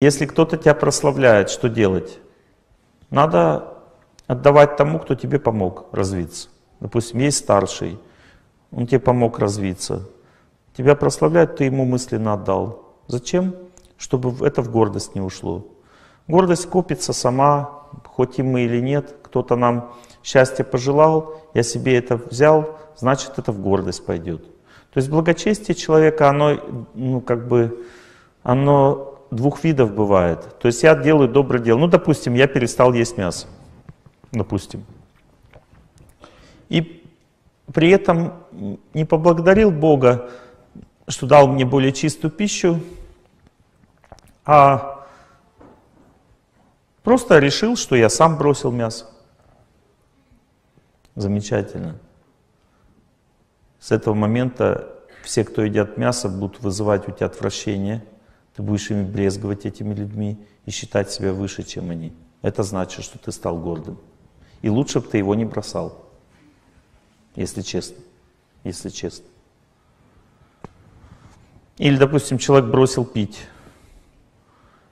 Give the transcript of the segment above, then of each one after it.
Если кто-то тебя прославляет, что делать? Надо отдавать тому, кто тебе помог развиться. Допустим, есть старший, он тебе помог развиться. Тебя прославляют, ты ему мысленно отдал. Зачем? Чтобы это в гордость не ушло. Гордость копится сама, хотим мы или нет. Кто-то нам счастье пожелал, я себе это взял, значит это в гордость пойдет. То есть благочестие человека, оно, ну, как бы, оно двух видов бывает. То есть я делаю доброе дело. Ну, допустим, я перестал есть мясо. Допустим. И при этом не поблагодарил Бога, что дал мне более чистую пищу, а просто решил, что я сам бросил мясо. Замечательно. С этого момента все, кто едят мясо, будут вызывать у тебя отвращение. Ты будешь ими брезговать этими людьми и считать себя выше, чем они. Это значит, что ты стал гордым. И лучше бы ты его не бросал, если честно. Если честно. Или, допустим, человек бросил пить.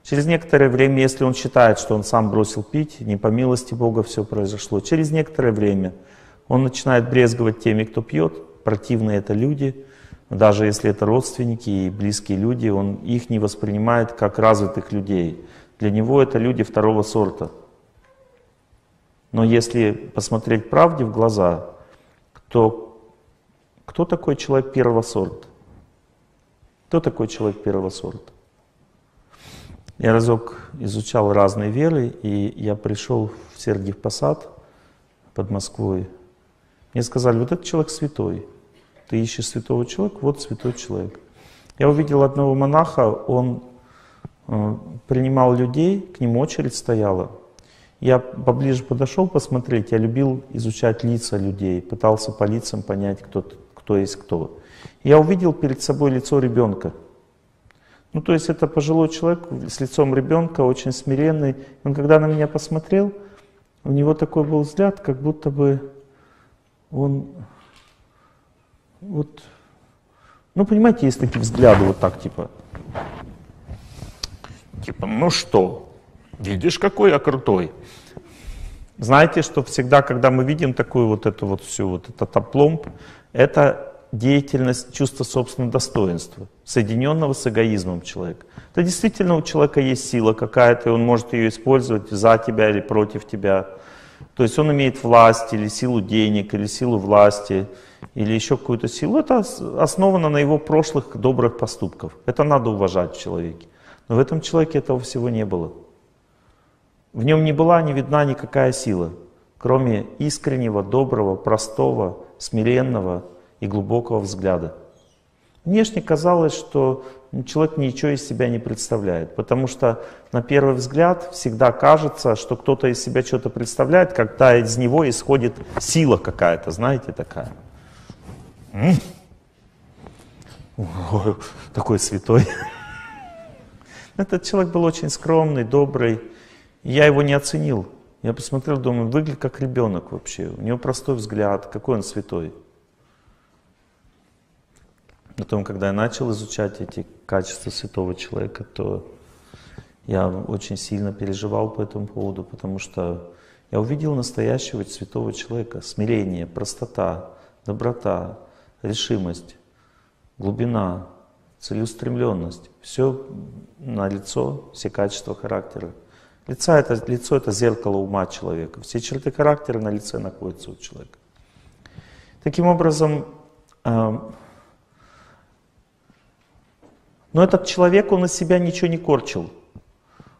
Через некоторое время, если он считает, что он сам бросил пить, не по милости Бога все произошло, через некоторое время он начинает брезговать теми, кто пьет. Противные это люди, даже если это родственники и близкие люди, он их не воспринимает как развитых людей. Для него это люди второго сорта. Но если посмотреть правде в глаза, то кто такой человек первого сорта? Кто такой человек первого сорта? Я разок изучал разные веры, и я пришел в Сергиев Посад под Москвой. Мне сказали, вот этот человек святой. Ты ищешь святого человека, вот святой человек. Я увидел одного монаха, он э, принимал людей, к нему очередь стояла. Я поближе подошел посмотреть, я любил изучать лица людей, пытался по лицам понять, кто, кто есть кто. Я увидел перед собой лицо ребенка. Ну, то есть это пожилой человек с лицом ребенка, очень смиренный. Он когда на меня посмотрел, у него такой был взгляд, как будто бы он вот, ну, понимаете, есть такие взгляды вот так, типа, типа, ну что, видишь, какой я крутой. Знаете, что всегда, когда мы видим такую вот эту вот всю, вот этот опломб, это деятельность чувства собственного достоинства, соединенного с эгоизмом человека. Это действительно у человека есть сила какая-то, и он может ее использовать за тебя или против тебя. То есть он имеет власть или силу денег, или силу власти, или еще какую-то силу. Это основано на его прошлых добрых поступках. Это надо уважать в человеке. Но в этом человеке этого всего не было. В нем не была не видна никакая сила, кроме искреннего, доброго, простого, смиренного и глубокого взгляда. Внешне казалось, что человек ничего из себя не представляет, потому что на первый взгляд всегда кажется, что кто-то из себя что-то представляет, когда из него исходит сила какая-то, знаете, такая. Ой, такой святой. Этот человек был очень скромный, добрый. Я его не оценил. Я посмотрел, думаю, выглядит как ребенок вообще. У него простой взгляд, какой он святой. Потом, когда я начал изучать эти качества святого человека, то я очень сильно переживал по этому поводу, потому что я увидел настоящего святого человека. Смирение, простота, доброта, решимость, глубина, целеустремленность. Все на лицо, все качества характера. Лица это, лицо это зеркало ума человека. Все черты характера на лице находятся у человека. Таким образом, но этот человек, он из себя ничего не корчил.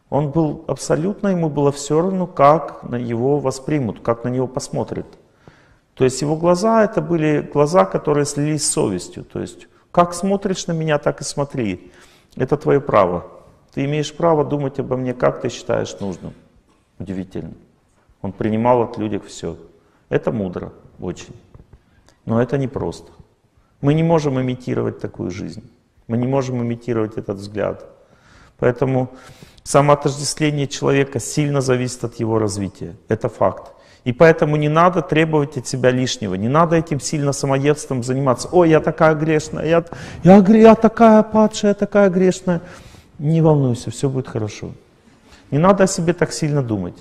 Он был абсолютно, ему было все равно, как на его воспримут, как на него посмотрят. То есть его глаза, это были глаза, которые слились с совестью. То есть, как смотришь на меня, так и смотри. Это твое право. Ты имеешь право думать обо мне, как ты считаешь нужным. Удивительно. Он принимал от людей все. Это мудро, очень. Но это непросто. Мы не можем имитировать такую жизнь. Мы не можем имитировать этот взгляд. Поэтому самоотождествление человека сильно зависит от его развития. Это факт. И поэтому не надо требовать от себя лишнего, не надо этим сильно самоедством заниматься. Ой, я такая грешная, я, я, я такая падшая, такая грешная. Не волнуйся, все будет хорошо. Не надо о себе так сильно думать.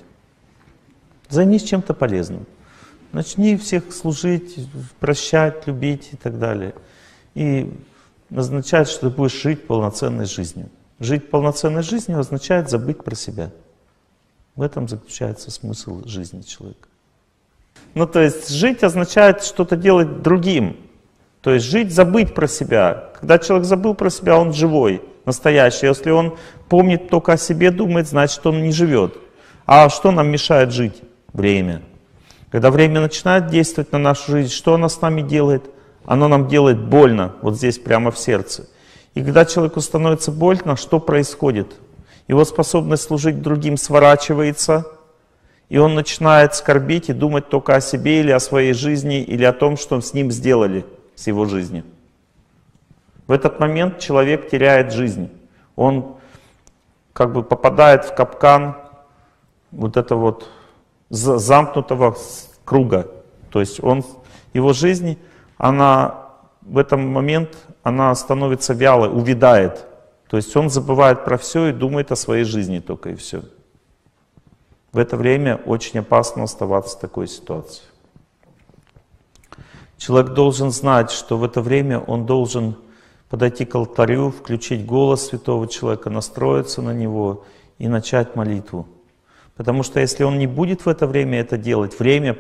Займись чем-то полезным. Начни всех служить, прощать, любить и так далее. И означает, что ты будешь жить полноценной жизнью. Жить полноценной жизнью означает забыть про себя. В этом заключается смысл жизни человека. Ну, то есть жить означает что-то делать другим. То есть жить, забыть про себя. Когда человек забыл про себя, он живой, настоящий. Если он помнит только о себе, думает, значит он не живет. А что нам мешает жить? Время. Когда время начинает действовать на нашу жизнь, что оно с нами делает? Оно нам делает больно, вот здесь прямо в сердце. И когда человеку становится больно, что происходит? Его способность служить другим сворачивается, и он начинает скорбить и думать только о себе или о своей жизни, или о том, что с ним сделали, с его жизнью. В этот момент человек теряет жизнь. Он как бы попадает в капкан вот этого вот замкнутого круга. То есть он, его жизнь, она в этот момент, она становится вялой, увядает. То есть он забывает про все и думает о своей жизни только и все. В это время очень опасно оставаться в такой ситуации. Человек должен знать, что в это время он должен подойти к алтарю, включить голос святого человека, настроиться на него и начать молитву. Потому что если он не будет в это время это делать, время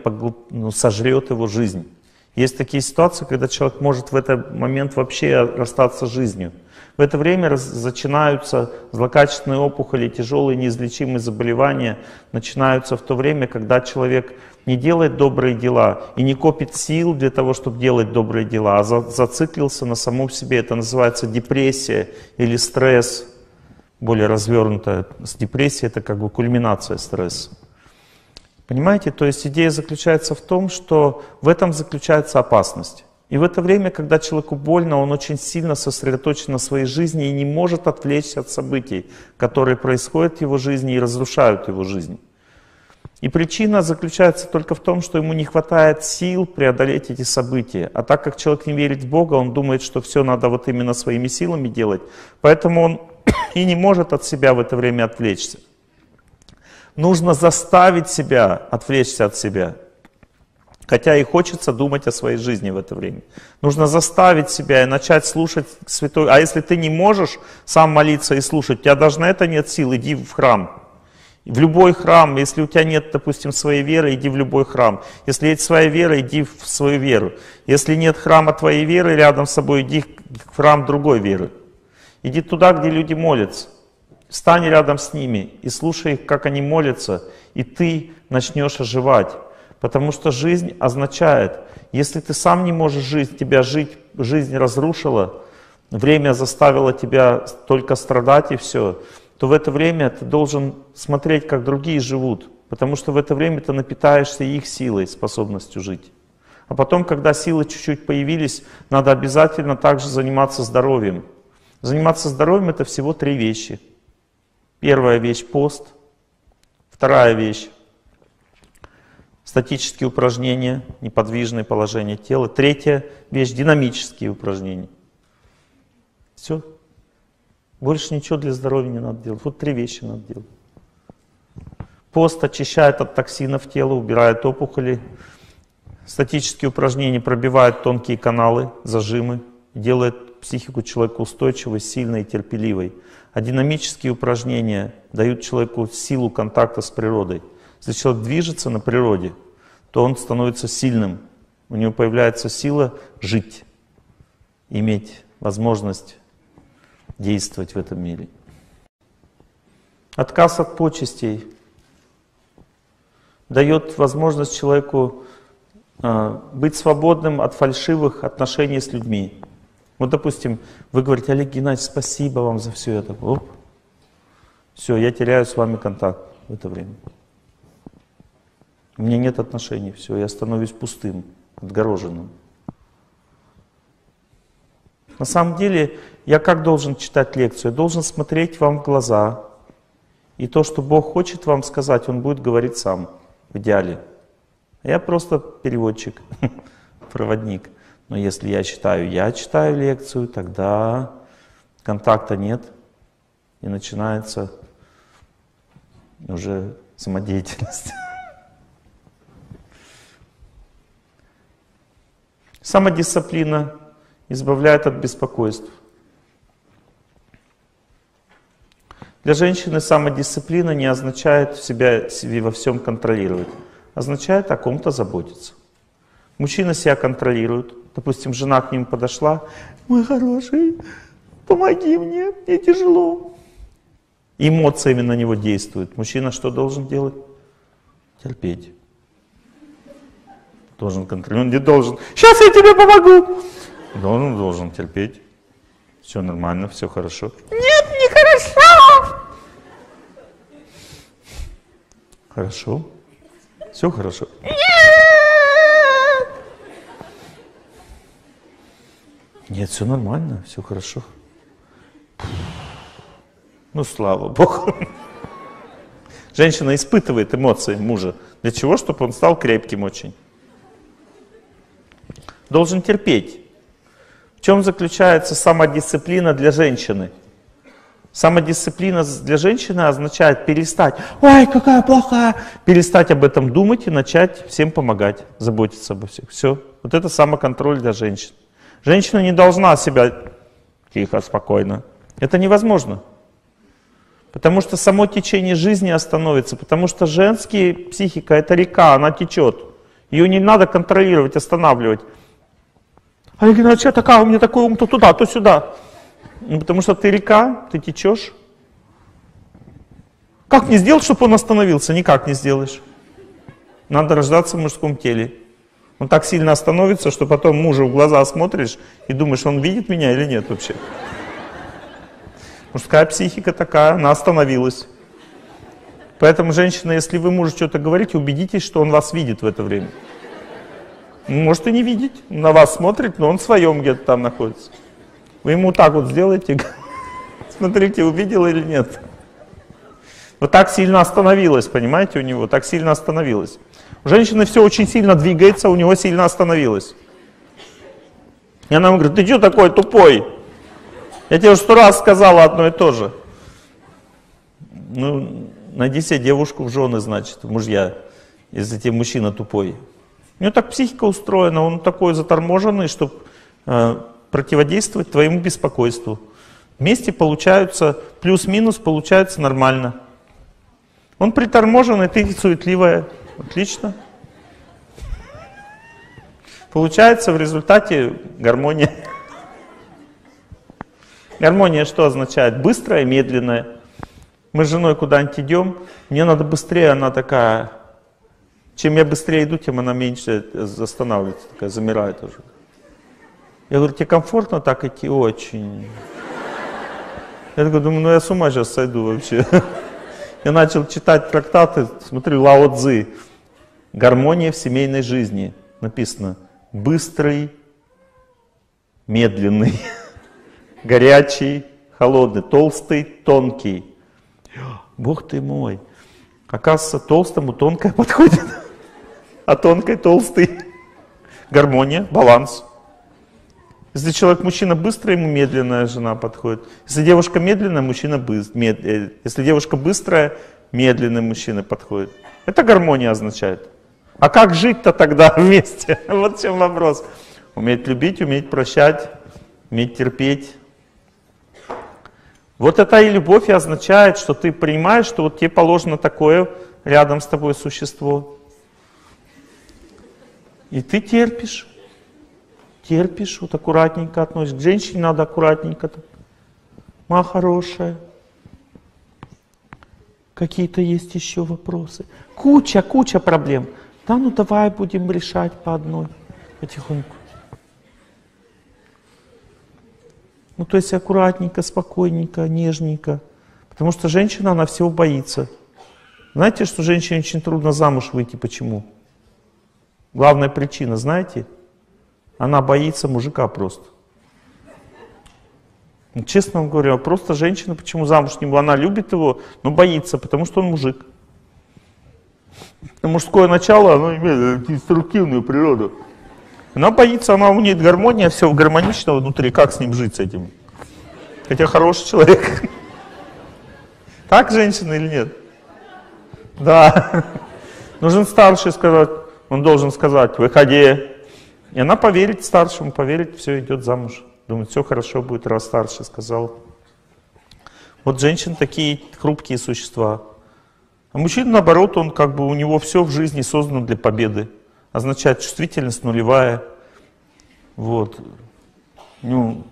ну, сожрет его жизнь. Есть такие ситуации, когда человек может в этот момент вообще расстаться с жизнью. В это время начинаются злокачественные опухоли, тяжелые неизлечимые заболевания, начинаются в то время, когда человек не делает добрые дела и не копит сил для того, чтобы делать добрые дела, а зациклился на самом себе. Это называется депрессия или стресс более развернутая. С депрессией это как бы кульминация стресса. Понимаете? То есть идея заключается в том, что в этом заключается опасность. И в это время, когда человеку больно, он очень сильно сосредоточен на своей жизни и не может отвлечься от событий, которые происходят в его жизни и разрушают его жизнь. И причина заключается только в том, что ему не хватает сил преодолеть эти события. А так как человек не верит в Бога, он думает, что все надо вот именно своими силами делать. Поэтому он и не может от себя в это время отвлечься. Нужно заставить себя отвлечься от себя. Хотя и хочется думать о своей жизни в это время. Нужно заставить себя и начать слушать святой. А если ты не можешь сам молиться и слушать, у тебя даже на это нет сил, иди в храм. В любой храм, если у тебя нет, допустим, своей веры, иди в любой храм. Если есть своя вера, иди в свою веру. Если нет храма твоей веры рядом с собой, иди в храм другой веры. Иди туда, где люди молятся. Стань рядом с ними и слушай их, как они молятся, и ты начнешь оживать. Потому что жизнь означает, если ты сам не можешь жить, тебя жить, жизнь разрушила, время заставило тебя только страдать и все, то в это время ты должен смотреть, как другие живут. Потому что в это время ты напитаешься их силой, способностью жить. А потом, когда силы чуть-чуть появились, надо обязательно также заниматься здоровьем. Заниматься здоровьем это всего три вещи. Первая вещь – пост. Вторая вещь – статические упражнения, неподвижное положение тела. Третья вещь – динамические упражнения. Все. Больше ничего для здоровья не надо делать. Вот три вещи надо делать. Пост очищает от токсинов тело, убирает опухоли. Статические упражнения пробивают тонкие каналы, зажимы, делает психику человека устойчивой, сильной и терпеливой. А динамические упражнения дают человеку силу контакта с природой. Если человек движется на природе, то он становится сильным. У него появляется сила жить, иметь возможность действовать в этом мире. Отказ от почестей дает возможность человеку э, быть свободным от фальшивых отношений с людьми. Вот, допустим, вы говорите, Олег Геннадьевич, спасибо вам за все это. Оп. Все, я теряю с вами контакт в это время. У меня нет отношений, все, я становлюсь пустым, отгороженным. На самом деле, я как должен читать лекцию? Я должен смотреть вам в глаза. И то, что Бог хочет вам сказать, Он будет говорить сам, в идеале. Я просто переводчик, проводник. Но если я читаю, я читаю лекцию, тогда контакта нет. и начинается уже самодеятельность. Самодисциплина избавляет от беспокойств. Для женщины самодисциплина не означает себя, себе во всем контролировать, означает о ком-то заботиться. Мужчина себя контролирует. Допустим, жена к нему подошла, мой хороший, помоги мне, мне тяжело. Эмоциями на него действуют. Мужчина что должен делать? Терпеть. Должен контролировать. Он не должен. Сейчас я тебе помогу. Должен, должен терпеть. Все нормально, все хорошо. Нет, не хорошо. Хорошо. Все хорошо. Нет. Нет, все нормально, все хорошо. Ну, слава Богу. Женщина испытывает эмоции мужа. Для чего? Чтобы он стал крепким очень. Должен терпеть. В чем заключается самодисциплина для женщины? Самодисциплина для женщины означает перестать, ой, какая плохая, перестать об этом думать и начать всем помогать, заботиться обо всех. Все. Вот это самоконтроль для женщин. Женщина не должна себя тихо, спокойно. Это невозможно. Потому что само течение жизни остановится, потому что женская психика это река, она течет. Ее не надо контролировать, останавливать. А я что такая, у меня такой ум то туда, то сюда. Ну, потому что ты река, ты течешь. Как не сделать, чтобы он остановился? Никак не сделаешь. Надо рождаться в мужском теле. Он так сильно остановится, что потом мужу в глаза смотришь и думаешь, он видит меня или нет вообще. Мужская психика такая, она остановилась. Поэтому, женщина, если вы мужу что-то говорите, убедитесь, что он вас видит в это время. Может и не видеть, на вас смотрит, но он в своем где-то там находится. Вы ему так вот сделаете, смотрите, увидел или нет. Вот так сильно остановилась, понимаете, у него, так сильно остановилась. У женщины все очень сильно двигается, у него сильно остановилось. И она ему говорит, ты что такой тупой? Я тебе уже сто раз сказала одно и то же. Ну, найди себе девушку в жены, значит, мужья, если тебе мужчина тупой. У него так психика устроена, он такой заторможенный, чтобы э, противодействовать твоему беспокойству. Вместе получаются, плюс-минус получается нормально. Он приторможенный, ты суетливая. Отлично. Получается в результате гармония. Гармония что означает? Быстрая, медленная. Мы с женой куда-нибудь идем, мне надо быстрее, она такая, чем я быстрее иду, тем она меньше останавливается, такая замирает уже. Я говорю, тебе комфортно так идти? Очень. Я такой думаю, ну я с ума сейчас сойду вообще. Я начал читать трактаты, смотрю, Лао Цзы. Гармония в семейной жизни. Написано, быстрый, медленный горячий, холодный, толстый, тонкий. Бог ты мой. Оказывается, толстому тонкое подходит, а тонкой толстый. Гармония, баланс. Если человек мужчина быстрый, ему медленная жена подходит. Если девушка медленная, мужчина быстрый. Мед... Э, если девушка быстрая, медленный мужчина подходит. Это гармония означает. А как жить-то тогда вместе? Вот в чем вопрос. Уметь любить, уметь прощать, уметь терпеть, вот это и любовь и означает, что ты понимаешь, что вот тебе положено такое рядом с тобой существо. И ты терпишь. Терпишь, вот аккуратненько относишься. К женщине надо аккуратненько. Ма хорошая. Какие-то есть еще вопросы. Куча, куча проблем. Да ну давай будем решать по одной потихоньку. Ну, то есть аккуратненько, спокойненько, нежненько. Потому что женщина, она всего боится. Знаете, что женщине очень трудно замуж выйти? Почему? Главная причина, знаете? Она боится мужика просто. Ну, честно вам говорю, просто женщина, почему замуж не была? Она любит его, но боится, потому что он мужик. Мужское начало, оно имеет деструктивную природу. Она боится, она у нее гармония, все гармонично внутри. Как с ним жить, с этим? Хотя хороший человек. Так женщина или нет? Да. Нужен старший сказать, он должен сказать, выходи. И она поверит старшему, поверит, все, идет замуж. Думает, все хорошо будет, раз старший сказал. Вот женщины такие хрупкие существа. А мужчина, наоборот, он как бы у него все в жизни создано для победы. Означает чувствительность нулевая. Вот. Ну,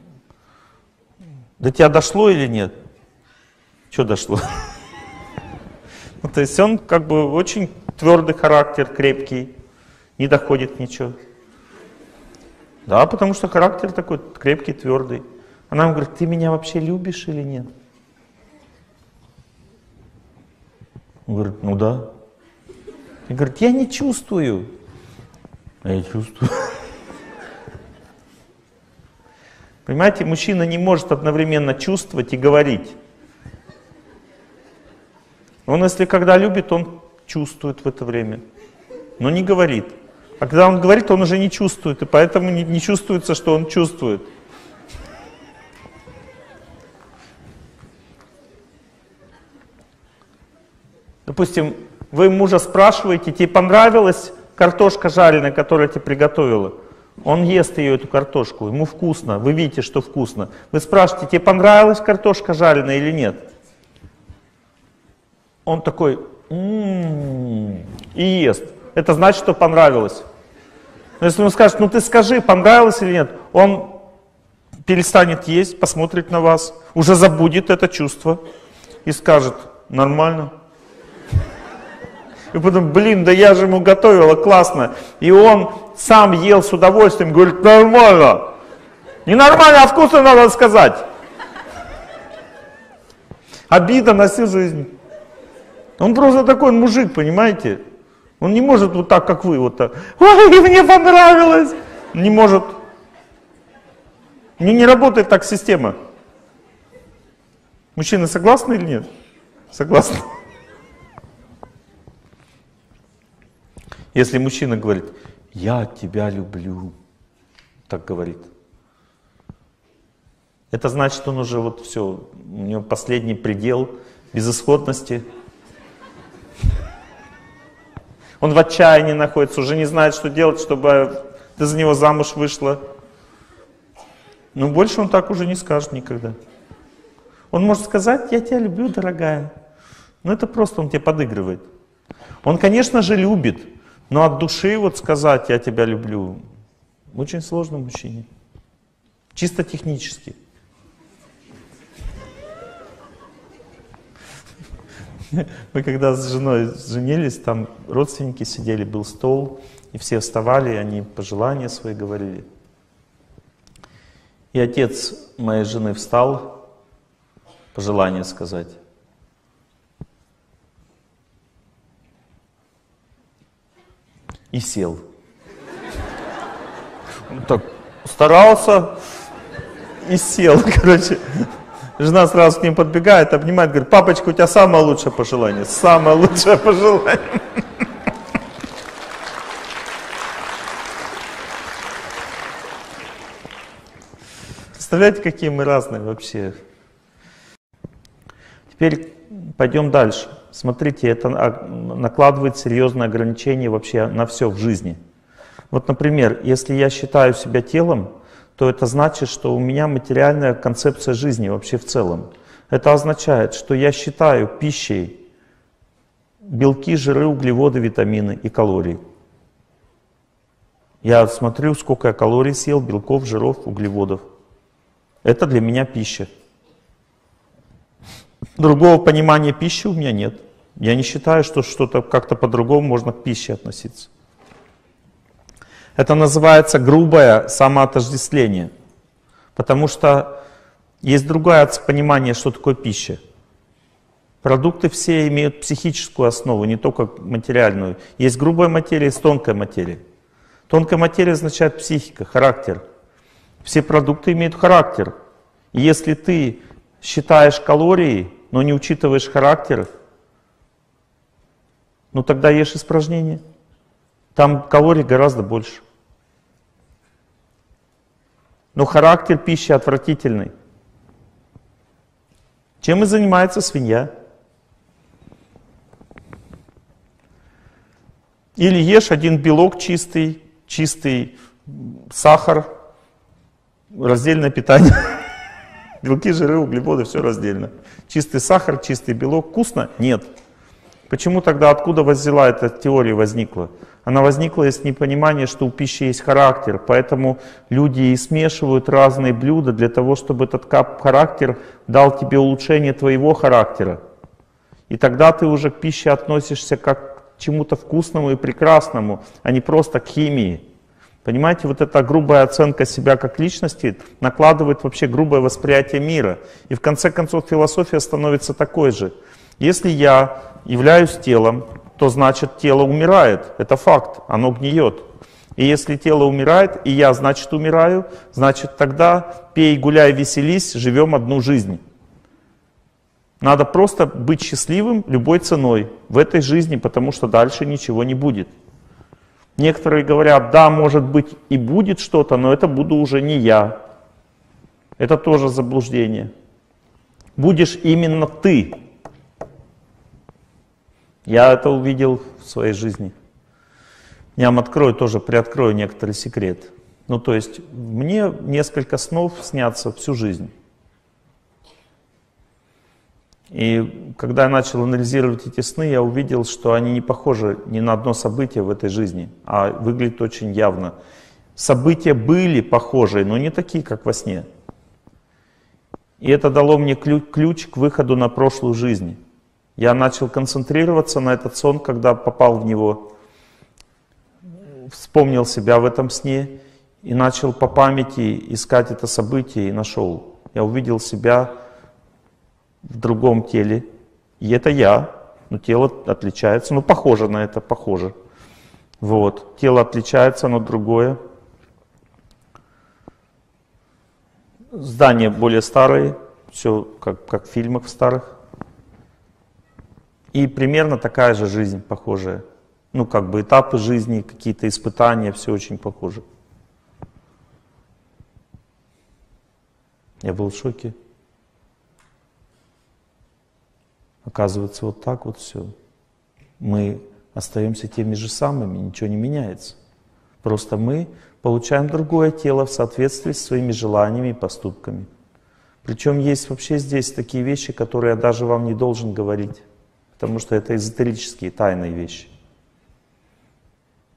до тебя дошло или нет? Что дошло? Ну, то есть он как бы очень твердый характер, крепкий, не доходит ничего. Да, потому что характер такой крепкий, твердый. Она ему говорит, ты меня вообще любишь или нет? Он говорит, ну да. И говорит, я не чувствую. А я чувствую. Понимаете, мужчина не может одновременно чувствовать и говорить. Он, если когда любит, он чувствует в это время, но не говорит. А когда он говорит, он уже не чувствует, и поэтому не, не чувствуется, что он чувствует. Допустим, вы мужа спрашиваете, тебе понравилась картошка жареная, которую я тебе приготовила? Он ест ее, эту картошку, ему вкусно, вы видите, что вкусно. Вы спрашиваете, тебе понравилась картошка жареная или нет? Он такой, м-м-м, и ест. Это значит, что понравилось. Но если он скажет, ну ты скажи, понравилось или нет, он перестанет есть, посмотрит на вас, уже забудет это чувство и скажет, нормально. И потом, блин, да я же ему готовила, классно. И он сам ел с удовольствием, говорит, нормально. Не нормально, а вкусно надо сказать. Обида на всю жизнь. Он просто такой мужик, понимаете? Он не может вот так, как вы, вот так. Ой, мне понравилось. Не может. Не, не работает так система. Мужчины согласны или нет? Согласны. Если мужчина говорит, я тебя люблю, так говорит, это значит, он уже вот все, у него последний предел безысходности. Он в отчаянии находится, уже не знает, что делать, чтобы ты за него замуж вышла. Но больше он так уже не скажет никогда. Он может сказать, я тебя люблю, дорогая. Но это просто он тебе подыгрывает. Он, конечно же, любит, но от души вот сказать «я тебя люблю» очень сложно мужчине. Чисто технически. Мы когда с женой женились, там родственники сидели, был стол, и все вставали, они пожелания свои говорили. И отец моей жены встал, пожелание сказать. и сел. Он так старался и сел, короче. Жена сразу к ним подбегает, обнимает, говорит, папочка, у тебя самое лучшее пожелание, самое лучшее пожелание. Представляете, какие мы разные вообще. Теперь пойдем дальше. Смотрите, это накладывает серьезные ограничения вообще на все в жизни. Вот, например, если я считаю себя телом, то это значит, что у меня материальная концепция жизни вообще в целом. Это означает, что я считаю пищей белки, жиры, углеводы, витамины и калории. Я смотрю, сколько я калорий съел, белков, жиров, углеводов. Это для меня пища. Другого понимания пищи у меня нет. Я не считаю, что что-то как-то по-другому можно к пище относиться. Это называется грубое самоотождествление. Потому что есть другое понимание, что такое пища. Продукты все имеют психическую основу, не только материальную. Есть грубая материя, есть тонкая материя. Тонкая материя означает психика, характер. Все продукты имеют характер. И если ты считаешь калории, но не учитываешь характер, ну тогда ешь испражнения. Там калорий гораздо больше. Но характер пищи отвратительный. Чем и занимается свинья. Или ешь один белок чистый, чистый сахар, раздельное питание. Белки, жиры, углеводы, все раздельно. Чистый сахар, чистый белок. Вкусно? Нет. Почему тогда, откуда воззела эта теория возникла? Она возникла из непонимания, что у пищи есть характер, поэтому люди и смешивают разные блюда для того, чтобы этот характер дал тебе улучшение твоего характера. И тогда ты уже к пище относишься как к чему-то вкусному и прекрасному, а не просто к химии. Понимаете, вот эта грубая оценка себя как личности накладывает вообще грубое восприятие мира. И в конце концов философия становится такой же. Если я являюсь телом, то значит тело умирает. Это факт, оно гниет. И если тело умирает, и я, значит, умираю, значит, тогда пей, гуляй, веселись, живем одну жизнь. Надо просто быть счастливым любой ценой в этой жизни, потому что дальше ничего не будет. Некоторые говорят, да, может быть и будет что-то, но это буду уже не я. Это тоже заблуждение. Будешь именно ты. Я это увидел в своей жизни. Я вам открою тоже, приоткрою некоторый секрет. Ну, то есть, мне несколько снов снятся всю жизнь. И когда я начал анализировать эти сны, я увидел, что они не похожи ни на одно событие в этой жизни, а выглядят очень явно. События были похожие, но не такие, как во сне. И это дало мне ключ к выходу на прошлую жизнь. Я начал концентрироваться на этот сон, когда попал в него, вспомнил себя в этом сне и начал по памяти искать это событие и нашел. Я увидел себя в другом теле, и это я, но тело отличается, ну похоже на это, похоже. Вот, тело отличается, оно другое. Здания более старые, все как, как в фильмах старых. И примерно такая же жизнь похожая. Ну, как бы этапы жизни, какие-то испытания, все очень похоже. Я был в шоке. Оказывается, вот так вот все. Мы остаемся теми же самыми, ничего не меняется. Просто мы получаем другое тело в соответствии с своими желаниями и поступками. Причем есть вообще здесь такие вещи, которые я даже вам не должен говорить потому что это эзотерические, тайные вещи.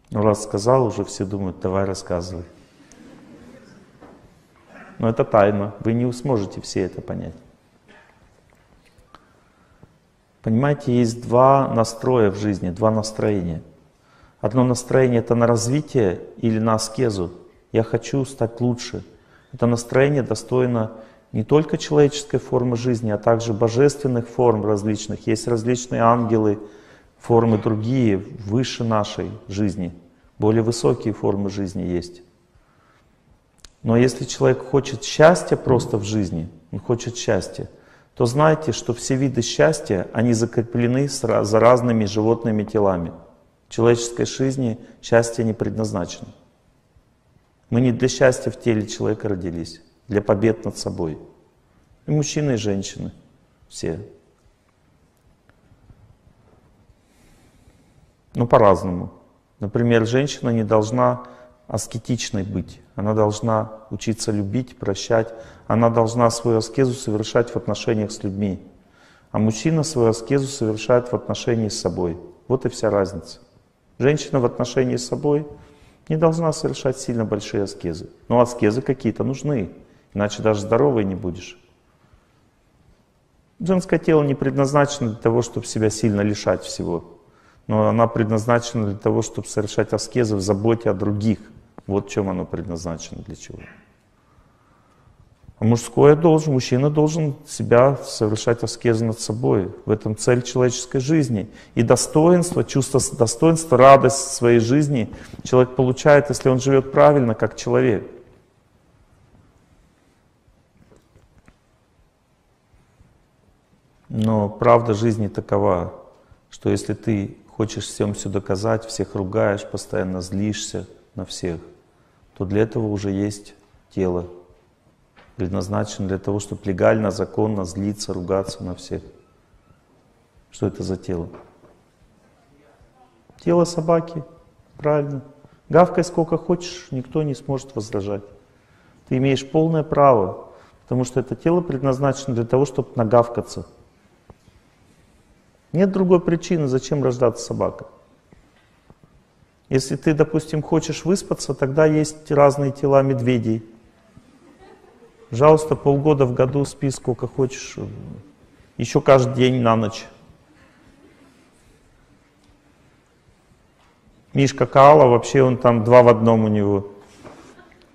Ну, раз сказал, уже все думают, давай рассказывай. Но это тайна, вы не сможете все это понять. Понимаете, есть два настроя в жизни, два настроения. Одно настроение это на развитие или на аскезу. Я хочу стать лучше. Это настроение достойно не только человеческой формы жизни, а также божественных форм различных. Есть различные ангелы, формы другие, выше нашей жизни. Более высокие формы жизни есть. Но если человек хочет счастья просто в жизни, он хочет счастья, то знайте, что все виды счастья, они закреплены за разными животными телами. В человеческой жизни счастье не предназначено. Мы не для счастья в теле человека родились для побед над собой. И мужчины, и женщины, все. Ну, по-разному. Например, женщина не должна аскетичной быть. Она должна учиться любить, прощать. Она должна свою аскезу совершать в отношениях с людьми. А мужчина свою аскезу совершает в отношении с собой. Вот и вся разница. Женщина в отношении с собой не должна совершать сильно большие аскезы. Но аскезы какие-то нужны. Иначе даже здоровой не будешь. Женское тело не предназначено для того, чтобы себя сильно лишать всего. Но она предназначена для того, чтобы совершать аскезы в заботе о других. Вот чем оно предназначено, для чего. А мужское должен, мужчина должен себя совершать аскезы над собой. В этом цель человеческой жизни. И достоинство, чувство достоинства, радость своей жизни человек получает, если он живет правильно, как человек. Но правда жизни такова, что если ты хочешь всем все доказать, всех ругаешь, постоянно злишься на всех, то для этого уже есть тело, предназначено для того, чтобы легально, законно злиться, ругаться на всех. Что это за тело? Тело собаки, правильно. Гавкай сколько хочешь, никто не сможет возражать. Ты имеешь полное право, потому что это тело предназначено для того, чтобы нагавкаться. Нет другой причины, зачем рождаться собака. Если ты, допустим, хочешь выспаться, тогда есть разные тела медведей. Пожалуйста, полгода в году спи сколько хочешь, еще каждый день на ночь. Мишка Каала, вообще он там два в одном у него.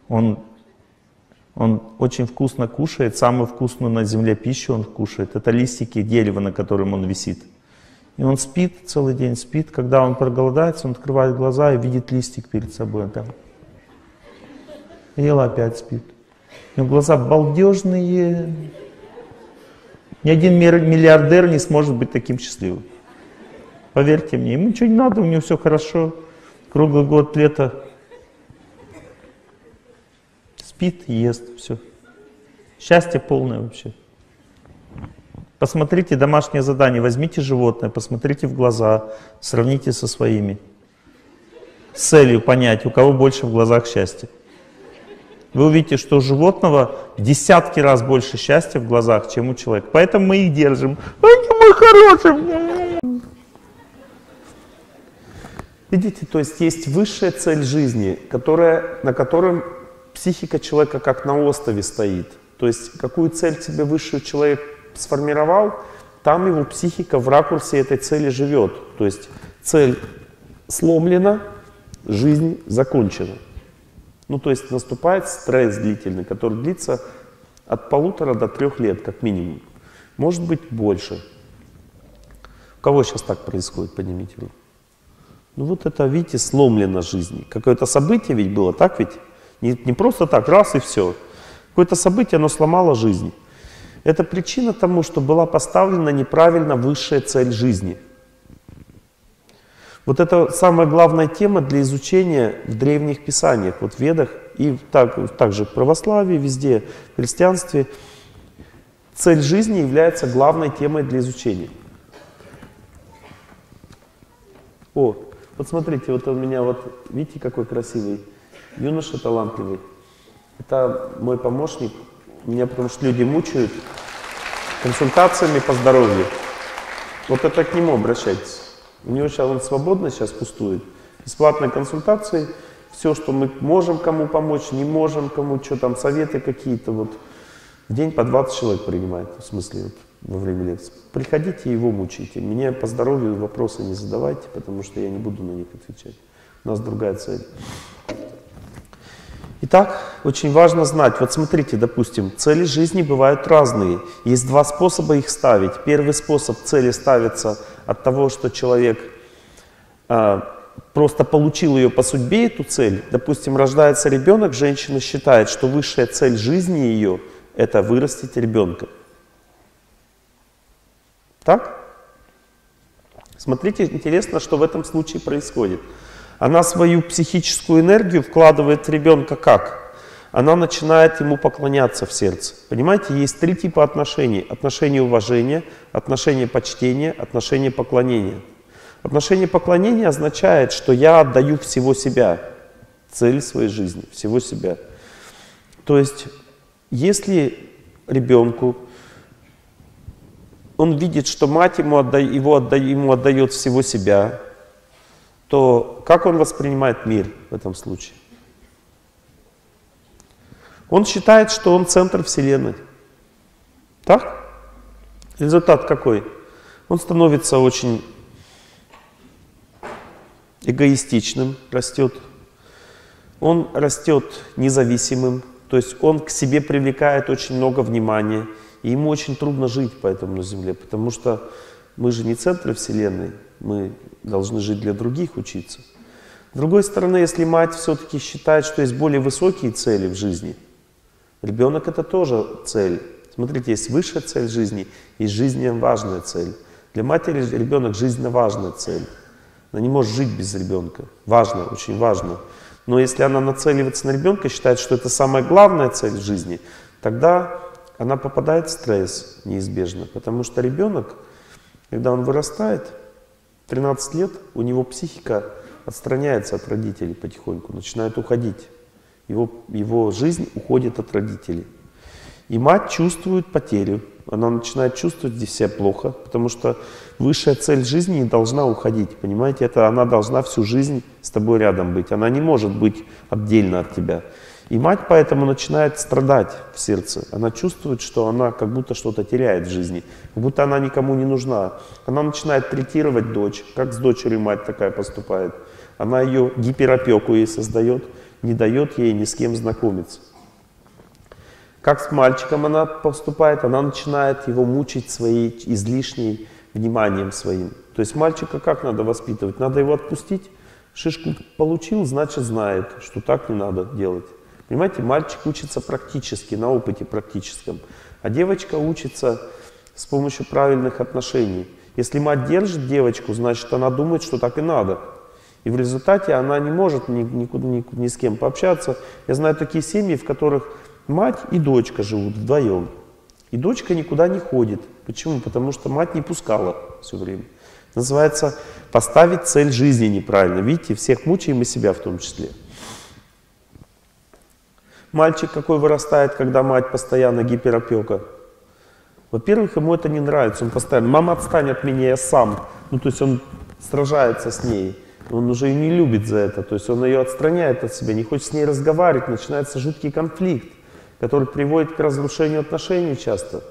Он, он очень вкусно кушает, самую вкусную на земле пищу он кушает. Это листики дерева, на котором он висит. И он спит целый день, спит. Когда он проголодается, он открывает глаза и видит листик перед собой. Там. И опять спит. У него глаза балдежные. Ни один миллиардер не сможет быть таким счастливым. Поверьте мне, ему ничего не надо, у него все хорошо. Круглый год, лето. Спит, ест, все. Счастье полное вообще. Посмотрите домашнее задание, возьмите животное, посмотрите в глаза, сравните со своими. С целью понять, у кого больше в глазах счастья. Вы увидите, что у животного в десятки раз больше счастья в глазах, чем у человека. Поэтому мы их держим. Они мой хороший. Видите, то есть есть высшая цель жизни, которая, на котором психика человека как на острове стоит. То есть какую цель себе высший человек сформировал, там его психика в ракурсе этой цели живет. То есть цель сломлена, жизнь закончена. Ну, то есть наступает стресс длительный, который длится от полутора до трех лет, как минимум. Может быть, больше. У кого сейчас так происходит, поднимите руку. Ну вот это, видите, сломлена жизнь. Какое-то событие ведь было, так ведь? Не, не просто так, раз и все. Какое-то событие, оно сломало жизнь. Это причина тому, что была поставлена неправильно высшая цель жизни. Вот это самая главная тема для изучения в древних писаниях, вот в Ведах и так, также в православии, везде, в христианстве. Цель жизни является главной темой для изучения. О, вот смотрите, вот у меня вот, видите, какой красивый юноша талантливый. Это мой помощник, меня потому что люди мучают консультациями по здоровью. Вот это к нему обращайтесь. У него сейчас он свободно сейчас пустует. Бесплатные консультации, все, что мы можем кому помочь, не можем кому, что там, советы какие-то. Вот. В день по 20 человек принимает, в смысле, вот, во время лекции. Приходите и его мучите. Мне по здоровью вопросы не задавайте, потому что я не буду на них отвечать. У нас другая цель. Итак, очень важно знать, вот смотрите, допустим, цели жизни бывают разные. Есть два способа их ставить. Первый способ цели ставится от того, что человек э, просто получил ее по судьбе, эту цель. Допустим, рождается ребенок, женщина считает, что высшая цель жизни ее – это вырастить ребенка. Так? Смотрите, интересно, что в этом случае происходит. Она свою психическую энергию вкладывает в ребенка как? Она начинает ему поклоняться в сердце. Понимаете, есть три типа отношений. Отношения уважения, отношения почтения, отношения поклонения. Отношение поклонения означает, что я отдаю всего себя, цель своей жизни, всего себя. То есть, если ребенку он видит, что мать ему, отдает, его отдает, ему отдает всего себя, то как он воспринимает мир в этом случае? Он считает, что он центр Вселенной. Так? Результат какой? Он становится очень эгоистичным, растет. Он растет независимым, то есть он к себе привлекает очень много внимания. И ему очень трудно жить поэтому на Земле, потому что мы же не центр Вселенной, мы должны жить для других, учиться. С другой стороны, если мать все-таки считает, что есть более высокие цели в жизни, ребенок это тоже цель. Смотрите, есть высшая цель жизни, и жизненно важная цель. Для матери ребенок жизненно важная цель. Она не может жить без ребенка. Важно, очень важно. Но если она нацеливается на ребенка, считает, что это самая главная цель в жизни, тогда она попадает в стресс неизбежно. Потому что ребенок, когда он вырастает, 13 лет у него психика отстраняется от родителей потихоньку, начинает уходить. Его, его жизнь уходит от родителей. И мать чувствует потерю. Она начинает чувствовать здесь себя плохо, потому что высшая цель жизни не должна уходить. Понимаете, это она должна всю жизнь с тобой рядом быть. Она не может быть отдельно от тебя. И мать поэтому начинает страдать в сердце. Она чувствует, что она как будто что-то теряет в жизни, как будто она никому не нужна. Она начинает третировать дочь, как с дочерью мать такая поступает. Она ее гиперопеку ей создает, не дает ей ни с кем знакомиться. Как с мальчиком она поступает, она начинает его мучить своей излишней вниманием своим. То есть мальчика как надо воспитывать? Надо его отпустить. Шишку получил, значит знает, что так не надо делать. Понимаете, мальчик учится практически, на опыте практическом, а девочка учится с помощью правильных отношений. Если мать держит девочку, значит она думает, что так и надо. И в результате она не может ни, никуда, ни, ни с кем пообщаться. Я знаю такие семьи, в которых мать и дочка живут вдвоем. И дочка никуда не ходит. Почему? Потому что мать не пускала все время. Называется поставить цель жизни неправильно. Видите, всех мучаем и себя в том числе. Мальчик какой вырастает, когда мать постоянно гиперопека. Во-первых, ему это не нравится, он постоянно, мама отстань от меня, я сам. Ну, то есть он сражается с ней, он уже ее не любит за это, то есть он ее отстраняет от себя, не хочет с ней разговаривать, начинается жуткий конфликт, который приводит к разрушению отношений часто.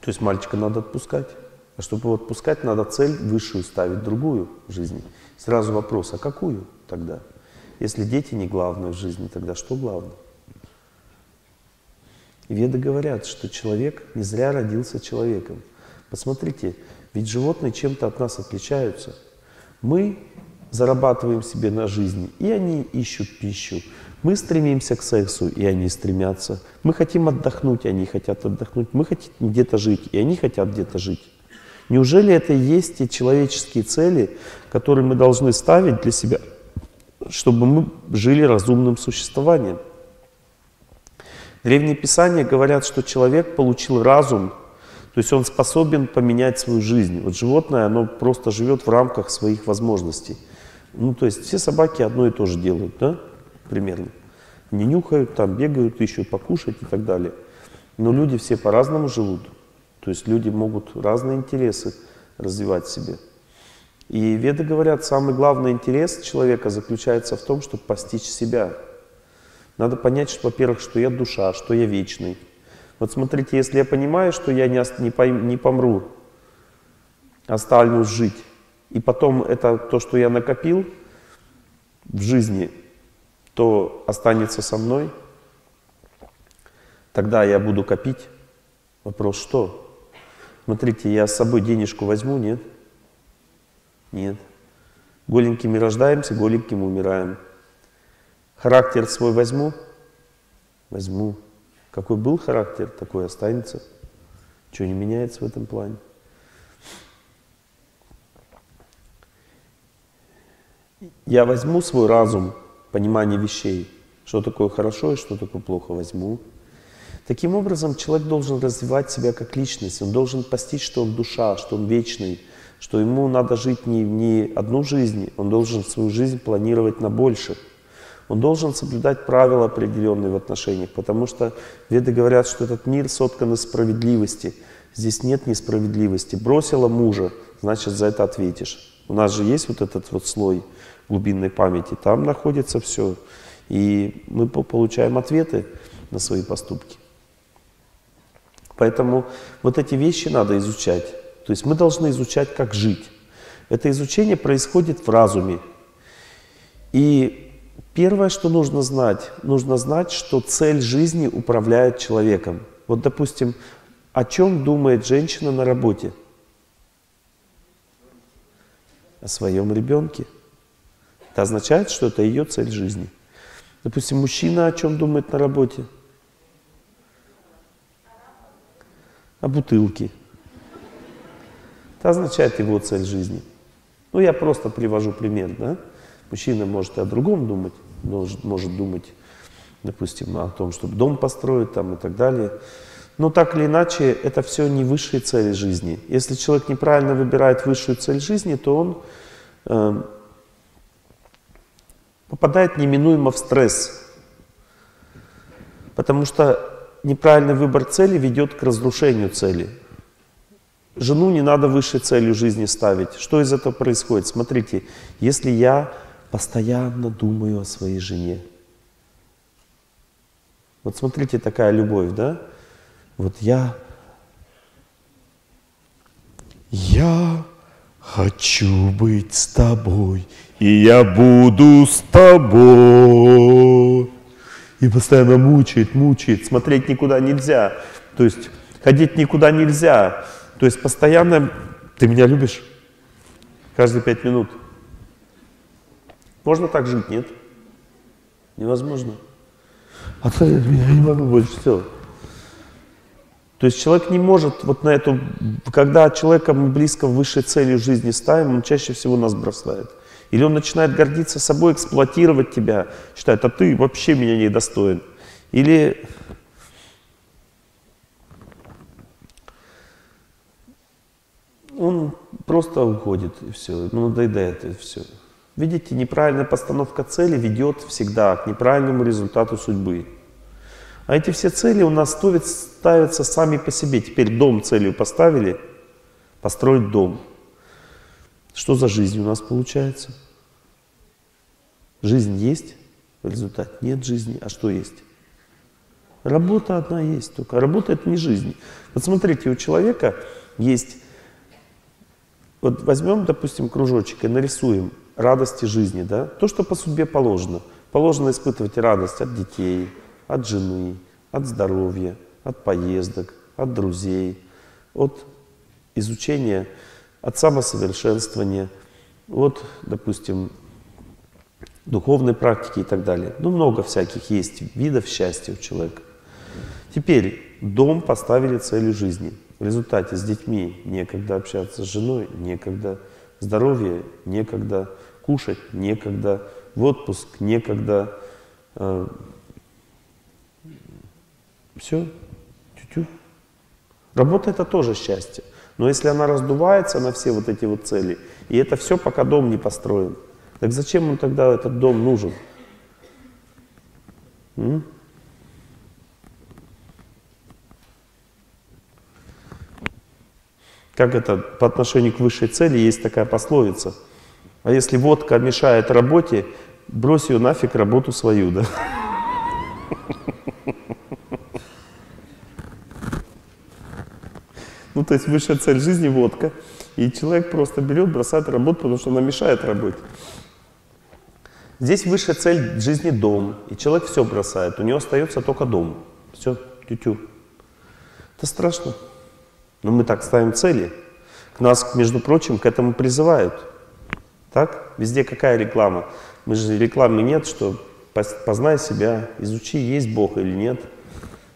То есть мальчика надо отпускать. А чтобы его отпускать, надо цель высшую ставить, другую в жизни. Сразу вопрос, а какую? Тогда? Если дети не главное в жизни, тогда что главное? веды говорят, что человек не зря родился человеком. Посмотрите, ведь животные чем-то от нас отличаются. Мы зарабатываем себе на жизнь, и они ищут пищу. Мы стремимся к сексу, и они стремятся. Мы хотим отдохнуть, и они хотят отдохнуть. Мы хотим где-то жить, и они хотят где-то жить. Неужели это и есть те человеческие цели, которые мы должны ставить для себя чтобы мы жили разумным существованием. Древние Писания говорят, что человек получил разум, то есть он способен поменять свою жизнь. Вот животное, оно просто живет в рамках своих возможностей. Ну, то есть все собаки одно и то же делают, да, примерно. Не нюхают, там бегают, ищут покушать и так далее. Но люди все по-разному живут. То есть люди могут разные интересы развивать в себе. И веды говорят, самый главный интерес человека заключается в том, чтобы постичь себя. Надо понять, что, во-первых, что я душа, что я вечный. Вот смотрите, если я понимаю, что я не, не, не помру, останусь жить, и потом это то, что я накопил в жизни, то останется со мной, тогда я буду копить. Вопрос, что? Смотрите, я с собой денежку возьму, нет? Нет. Голенькими рождаемся, голенькими умираем. Характер свой возьму? Возьму. Какой был характер, такой останется. Что не меняется в этом плане. Я возьму свой разум, понимание вещей, что такое хорошо и что такое плохо, возьму. Таким образом, человек должен развивать себя как личность, он должен постичь, что он душа, что он вечный, что ему надо жить не, не одну жизнь, он должен свою жизнь планировать на больше. Он должен соблюдать правила определенные в отношениях, потому что веды говорят, что этот мир соткан из справедливости. Здесь нет несправедливости. Бросила мужа, значит за это ответишь. У нас же есть вот этот вот слой глубинной памяти, там находится все. И мы получаем ответы на свои поступки. Поэтому вот эти вещи надо изучать. То есть мы должны изучать, как жить. Это изучение происходит в разуме. И первое, что нужно знать, нужно знать, что цель жизни управляет человеком. Вот, допустим, о чем думает женщина на работе? О своем ребенке. Это означает, что это ее цель жизни. Допустим, мужчина о чем думает на работе? О бутылке. Это означает его цель жизни. Ну, я просто привожу пример, да. Мужчина может и о другом думать, может, может думать, допустим, о том, чтобы дом построить там и так далее. Но так или иначе, это все не высшие цели жизни. Если человек неправильно выбирает высшую цель жизни, то он э, попадает неминуемо в стресс. Потому что неправильный выбор цели ведет к разрушению цели. Жену не надо высшей целью жизни ставить. Что из этого происходит? Смотрите, если я постоянно думаю о своей жене. Вот смотрите, такая любовь, да? Вот я... Я хочу быть с тобой, и я буду с тобой. И постоянно мучает, мучает. Смотреть никуда нельзя. То есть ходить никуда нельзя. То есть постоянно ты меня любишь каждые пять минут. Можно так жить, нет? Невозможно. А то я не могу больше все. То есть человек не может вот на эту, когда человека мы близко высшей целью жизни ставим, он чаще всего нас бросает. Или он начинает гордиться собой, эксплуатировать тебя, считает, а ты вообще меня не достоин. Или он просто уходит, и все, ну надоедает, и все. Видите, неправильная постановка цели ведет всегда к неправильному результату судьбы. А эти все цели у нас ставятся сами по себе. Теперь дом целью поставили, построить дом. Что за жизнь у нас получается? Жизнь есть, результат нет жизни, а что есть? Работа одна есть только. Работа это не жизнь. Вот смотрите, у человека есть вот возьмем, допустим, кружочек и нарисуем радости жизни, да, то, что по судьбе положено. Положено испытывать радость от детей, от жены, от здоровья, от поездок, от друзей, от изучения, от самосовершенствования, от, допустим, духовной практики и так далее. Ну, много всяких есть видов счастья у человека. Теперь дом поставили целью жизни – в результате с детьми некогда общаться, с женой некогда, здоровье некогда, кушать некогда, в отпуск некогда. Э, все, тю-тю. Работа это тоже счастье. Но если она раздувается на все вот эти вот цели, и это все пока дом не построен, так зачем ему тогда этот дом нужен? М? Как это по отношению к высшей цели есть такая пословица. А если водка мешает работе, брось ее нафиг работу свою, да? Ну, то есть высшая цель жизни – водка. И человек просто берет, бросает работу, потому что она мешает работе. Здесь высшая цель жизни – дом. И человек все бросает. У него остается только дом. Все, тю-тю. Это страшно. Но мы так ставим цели. К нас, между прочим, к этому призывают. Так? Везде какая реклама? Мы же рекламы нет, что познай себя, изучи, есть Бог или нет.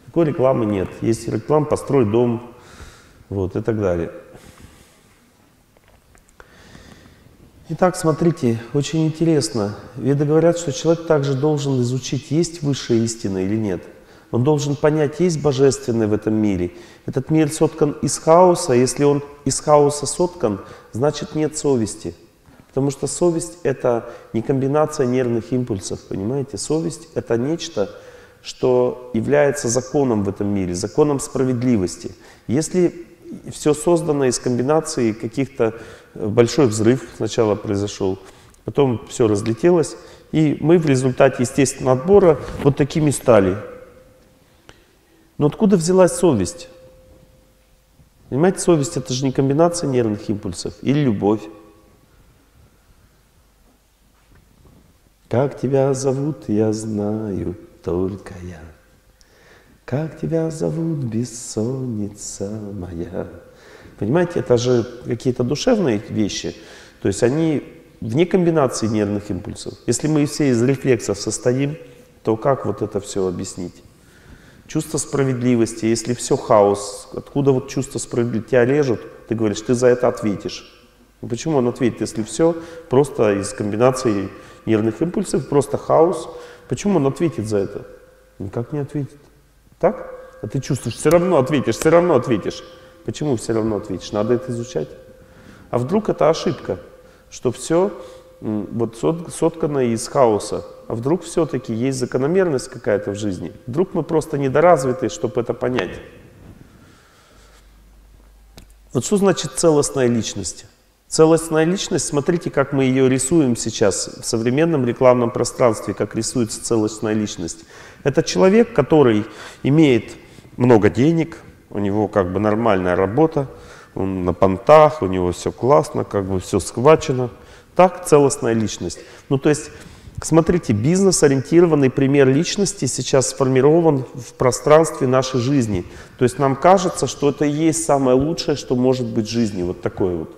Такой рекламы нет. Есть реклама «построй дом» вот, и так далее. Итак, смотрите, очень интересно. Веды говорят, что человек также должен изучить, есть высшая истина или нет. Он должен понять, есть божественное в этом мире. Этот мир соткан из хаоса. Если он из хаоса соткан, значит нет совести. Потому что совесть — это не комбинация нервных импульсов, понимаете? Совесть — это нечто, что является законом в этом мире, законом справедливости. Если все создано из комбинации каких-то... Э, большой взрыв сначала произошел, потом все разлетелось, и мы в результате естественного отбора вот такими стали. Но откуда взялась совесть? Понимаете, совесть это же не комбинация нервных импульсов или любовь. Как тебя зовут, я знаю только я. Как тебя зовут, бессонница моя. Понимаете, это же какие-то душевные вещи. То есть они вне комбинации нервных импульсов. Если мы все из рефлексов состоим, то как вот это все объяснить? Чувство справедливости, если все хаос, откуда вот чувство справедливости тебя режут, ты говоришь, ты за это ответишь. Ну, почему он ответит, если все просто из комбинации нервных импульсов, просто хаос? Почему он ответит за это? Никак не ответит. Так? А ты чувствуешь, все равно ответишь, все равно ответишь. Почему все равно ответишь? Надо это изучать. А вдруг это ошибка, что все вот соткано из хаоса. А вдруг все-таки есть закономерность какая-то в жизни? Вдруг мы просто недоразвиты, чтобы это понять? Вот что значит целостная личность? Целостная личность, смотрите, как мы ее рисуем сейчас в современном рекламном пространстве, как рисуется целостная личность. Это человек, который имеет много денег, у него как бы нормальная работа, он на понтах, у него все классно, как бы все схвачено. Так целостная личность. Ну то есть, смотрите, бизнес-ориентированный пример личности сейчас сформирован в пространстве нашей жизни. То есть нам кажется, что это и есть самое лучшее, что может быть в жизни. Вот такое вот.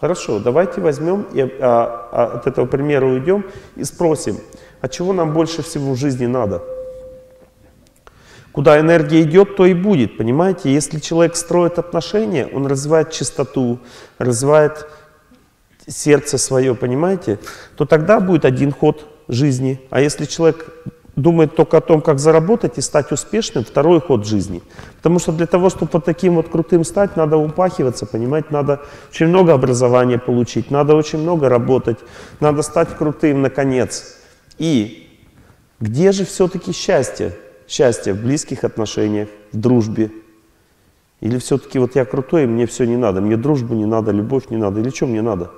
Хорошо, давайте возьмем и а, а, от этого примера уйдем и спросим, а чего нам больше всего в жизни надо? Куда энергия идет, то и будет, понимаете? Если человек строит отношения, он развивает чистоту, развивает сердце свое, понимаете? То тогда будет один ход жизни. А если человек думает только о том, как заработать и стать успешным, второй ход жизни. Потому что для того, чтобы вот таким вот крутым стать, надо упахиваться, понимаете, надо очень много образования получить, надо очень много работать, надо стать крутым, наконец. И где же все-таки счастье? счастье в близких отношениях, в дружбе? Или все-таки вот я крутой, мне все не надо, мне дружбу не надо, любовь не надо, или что мне надо?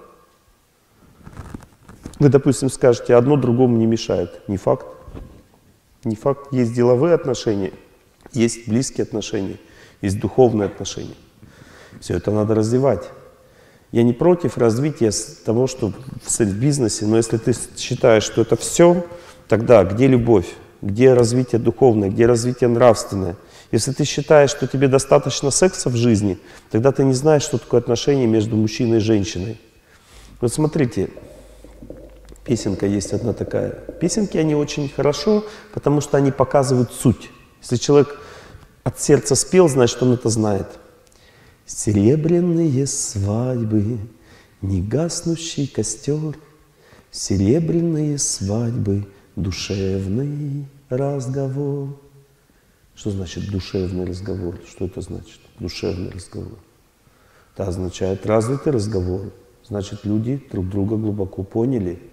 Вы, допустим, скажете, одно другому не мешает. Не факт. Не факт. Есть деловые отношения, есть близкие отношения, есть духовные отношения. Все это надо развивать. Я не против развития того, что в бизнесе, но если ты считаешь, что это все, тогда где любовь? где развитие духовное, где развитие нравственное. Если ты считаешь, что тебе достаточно секса в жизни, тогда ты не знаешь, что такое отношение между мужчиной и женщиной. Вот смотрите, песенка есть одна такая. Песенки, они очень хорошо, потому что они показывают суть. Если человек от сердца спел, значит, он это знает. Серебряные свадьбы, негаснущий костер, Серебряные свадьбы — душевный разговор. Что значит душевный разговор? Что это значит? Душевный разговор. Это означает развитый разговор. Значит, люди друг друга глубоко поняли.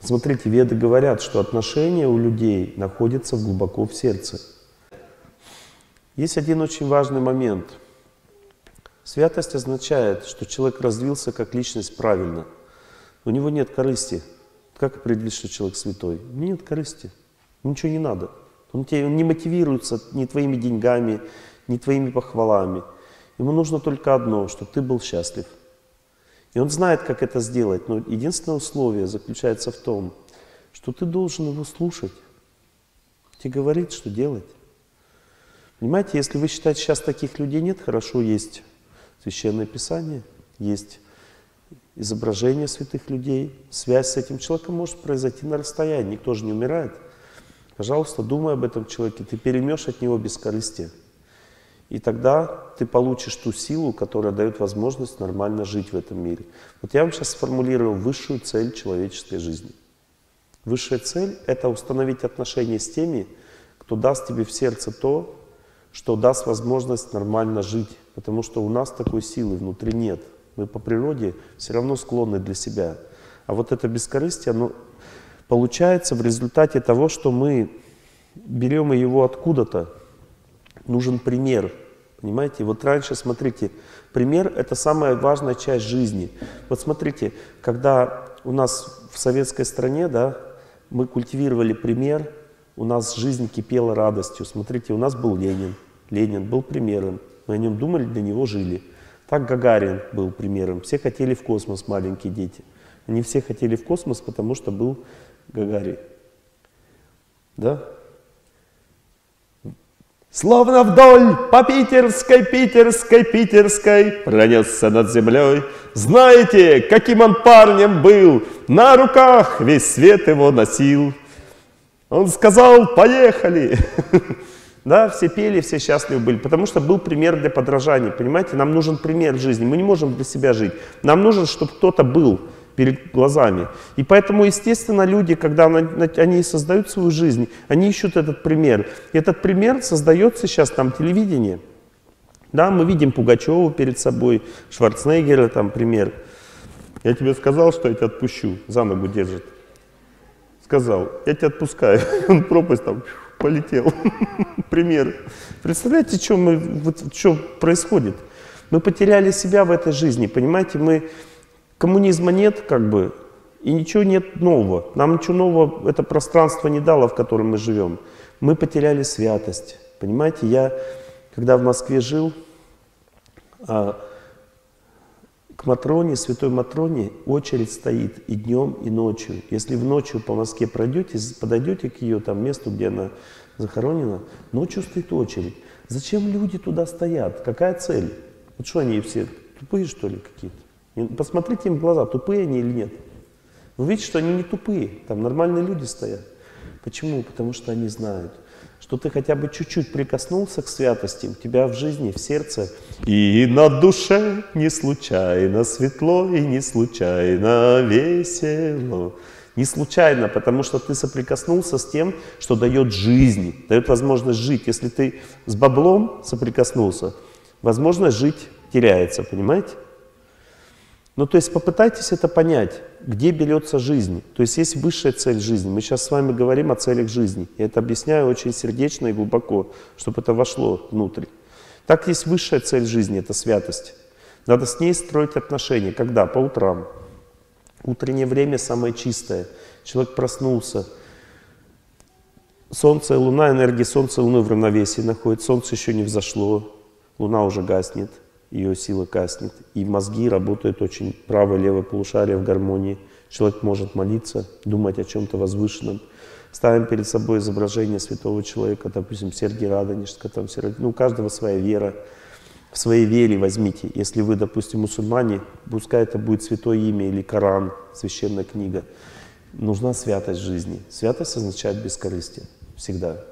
Смотрите, веды говорят, что отношения у людей находятся глубоко в сердце. Есть один очень важный момент. Святость означает, что человек развился как личность правильно. У него нет корысти. Как определить, что человек святой? Мне нет корысти. Ничего не надо. Он, тебе, он не мотивируется ни твоими деньгами, ни твоими похвалами. Ему нужно только одно, чтобы ты был счастлив. И он знает, как это сделать. Но единственное условие заключается в том, что ты должен его слушать. Тебе говорит, что делать. Понимаете, если вы считаете, сейчас таких людей нет, хорошо, есть Священное Писание, есть изображение святых людей. Связь с этим человеком может произойти на расстоянии, никто же не умирает. Пожалуйста, думай об этом человеке, ты перемешь от него бескорыстие. И тогда ты получишь ту силу, которая дает возможность нормально жить в этом мире. Вот я вам сейчас сформулирую высшую цель человеческой жизни. Высшая цель — это установить отношения с теми, кто даст тебе в сердце то, что даст возможность нормально жить. Потому что у нас такой силы внутри нет. Мы по природе все равно склонны для себя. А вот это бескорыстие, оно получается в результате того, что мы берем его откуда-то. Нужен пример. Понимаете? Вот раньше, смотрите, пример — это самая важная часть жизни. Вот смотрите, когда у нас в советской стране, да, мы культивировали пример, у нас жизнь кипела радостью. Смотрите, у нас был Ленин. Ленин был примером. Мы о нем думали, для него жили. Так Гагарин был примером. Все хотели в космос, маленькие дети. Они все хотели в космос, потому что был Гагарин. Да? Словно вдоль по питерской, питерской, питерской Пронесся над землей. Знаете, каким он парнем был, На руках весь свет его носил. Он сказал, поехали. Да, все пели, все счастливы были, потому что был пример для подражания, понимаете? Нам нужен пример жизни, мы не можем для себя жить. Нам нужно, чтобы кто-то был. Перед глазами. И поэтому, естественно, люди, когда они создают свою жизнь, они ищут этот пример. И этот пример создается сейчас там телевидение. Да, мы видим Пугачева перед собой, Шварценеггера, там пример. Я тебе сказал, что я тебя отпущу, за ногу держит. Сказал, я тебя отпускаю. Он пропасть там полетел. Пример. Представляете, что, мы, вот, что происходит? Мы потеряли себя в этой жизни, понимаете? Мы, коммунизма нет, как бы, и ничего нет нового. Нам ничего нового это пространство не дало, в котором мы живем. Мы потеряли святость. Понимаете, я, когда в Москве жил, а, к Матроне, святой Матроне, очередь стоит и днем, и ночью. Если в ночью по Москве пройдете, подойдете к ее там месту, где она захоронена, ночью стоит очередь. Зачем люди туда стоят? Какая цель? Вот что они все, тупые что ли какие-то? Посмотрите им в глаза, тупые они или нет. Вы видите, что они не тупые, там нормальные люди стоят. Почему? Потому что они знают – что ты хотя бы чуть-чуть прикоснулся к святости, у тебя в жизни, в сердце, и на душе не случайно светло, и не случайно весело. Не случайно, потому что ты соприкоснулся с тем, что дает жизнь, дает возможность жить. Если ты с баблом соприкоснулся, возможность жить теряется, понимаете? Ну, то есть попытайтесь это понять, где берется жизнь. То есть есть высшая цель жизни. Мы сейчас с вами говорим о целях жизни. Я это объясняю очень сердечно и глубоко, чтобы это вошло внутрь. Так есть высшая цель жизни, это святость. Надо с ней строить отношения. Когда? По утрам. Утреннее время самое чистое. Человек проснулся. Солнце и Луна, энергия Солнца и Луны в равновесии находят. Солнце еще не взошло, Луна уже гаснет ее сила каснет. И мозги работают очень правое левое полушарие в гармонии. Человек может молиться, думать о чем-то возвышенном. Ставим перед собой изображение святого человека, допустим, Сергия Радонежска, там, ну, у каждого своя вера. В своей вере возьмите. Если вы, допустим, мусульмане, пускай это будет святое имя или Коран, священная книга. Нужна святость жизни. Святость означает бескорыстие. Всегда.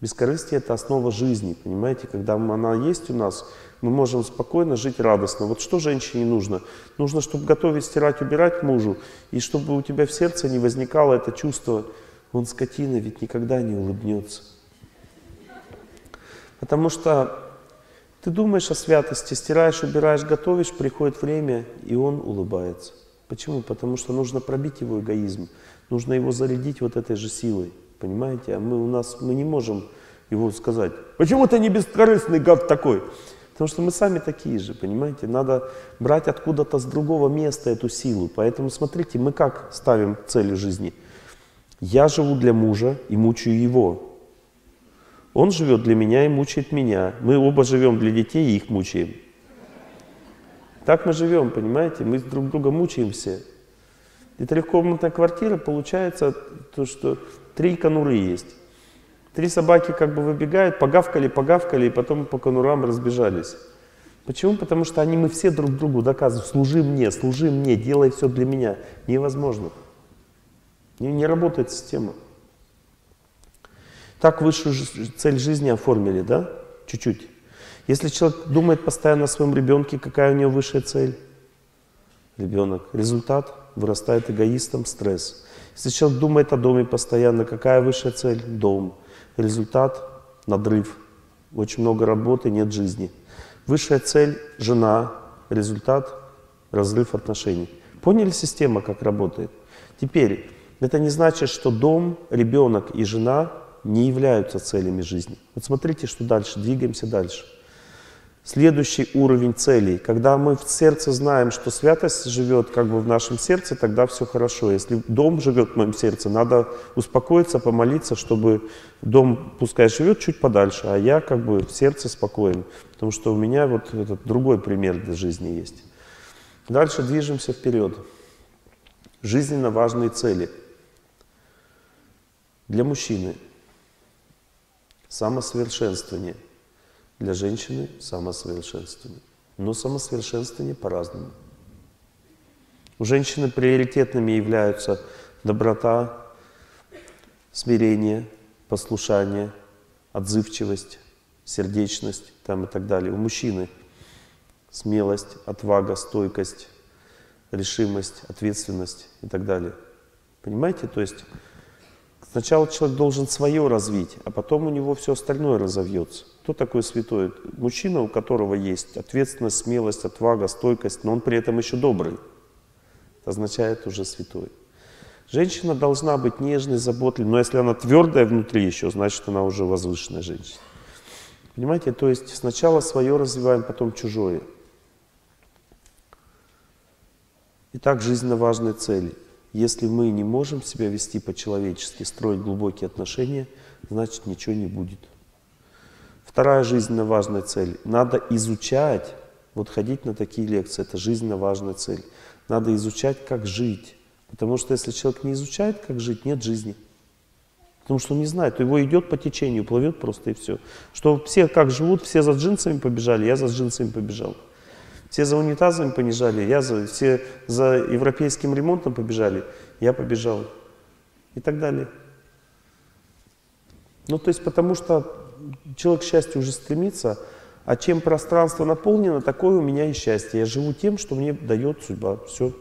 Бескорыстие – это основа жизни, понимаете? Когда она есть у нас, мы можем спокойно жить радостно. Вот что женщине нужно? Нужно, чтобы готовить, стирать, убирать мужу, и чтобы у тебя в сердце не возникало это чувство, он скотина, ведь никогда не улыбнется. Потому что ты думаешь о святости, стираешь, убираешь, готовишь, приходит время, и он улыбается. Почему? Потому что нужно пробить его эгоизм, нужно его зарядить вот этой же силой. Понимаете? А мы у нас мы не можем его сказать, почему ты не бескорыстный гад такой? Потому что мы сами такие же, понимаете? Надо брать откуда-то с другого места эту силу. Поэтому смотрите, мы как ставим цели жизни? Я живу для мужа и мучаю его. Он живет для меня и мучает меня. Мы оба живем для детей и их мучаем. Так мы живем, понимаете? Мы друг друга мучаем все. И трехкомнатная квартира получается то, что три конуры есть. Три собаки как бы выбегают, погавкали, погавкали, и потом по конурам разбежались. Почему? Потому что они, мы все друг другу доказывают, служи мне, служи мне, делай все для меня. Невозможно. Не, не работает система. Так высшую цель жизни оформили, да? Чуть-чуть. Если человек думает постоянно о своем ребенке, какая у него высшая цель? Ребенок. Результат вырастает эгоистом, стресс. Если человек думает о доме постоянно, какая высшая цель? Дом. Результат – надрыв. Очень много работы, нет жизни. Высшая цель – жена. Результат – разрыв отношений. Поняли система, как работает? Теперь, это не значит, что дом, ребенок и жена не являются целями жизни. Вот смотрите, что дальше, двигаемся дальше. Следующий уровень целей. Когда мы в сердце знаем, что святость живет как бы в нашем сердце, тогда все хорошо. Если дом живет в моем сердце, надо успокоиться, помолиться, чтобы дом пускай живет чуть подальше, а я как бы в сердце спокоен. Потому что у меня вот этот другой пример для жизни есть. Дальше движемся вперед. Жизненно важные цели. Для мужчины самосовершенствование – для женщины самосовершенствование. Но самосовершенствование по-разному. У женщины приоритетными являются доброта, смирение, послушание, отзывчивость, сердечность там и так далее. У мужчины смелость, отвага, стойкость, решимость, ответственность и так далее. Понимаете? То есть сначала человек должен свое развить, а потом у него все остальное разовьется. Кто такой святой? Мужчина, у которого есть ответственность, смелость, отвага, стойкость, но он при этом еще добрый. Это означает уже святой. Женщина должна быть нежной, заботливой, но если она твердая внутри еще, значит она уже возвышенная женщина. Понимаете, то есть сначала свое развиваем, потом чужое. Итак, жизненно важные цели. Если мы не можем себя вести по-человечески, строить глубокие отношения, значит ничего не будет. Вторая жизненно важная цель. Надо изучать, вот ходить на такие лекции, это жизненно важная цель. Надо изучать, как жить. Потому что если человек не изучает, как жить, нет жизни. Потому что он не знает, его идет по течению, плывет просто и все. Что все как живут, все за джинсами побежали, я за джинсами побежал. Все за унитазами понижали, я за, все за европейским ремонтом побежали, я побежал. И так далее. Ну, то есть потому что человек к счастью уже стремится, а чем пространство наполнено, такое у меня и счастье. Я живу тем, что мне дает судьба. Все.